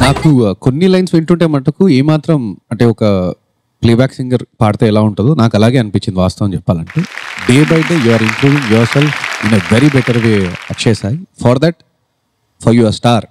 నాకు కొన్ని లైన్స్ వింటుంటే మటుకు ఏమాత్రం అంటే ఒక ప్లేబ్యాక్ సింగర్ పాడితే ఎలా ఉంటుందో నాకు అలాగే అనిపించింది వాస్తవం చెప్పాలంటే. Day by day you are improving yourself in a very better way Akshay Sai. For that for your star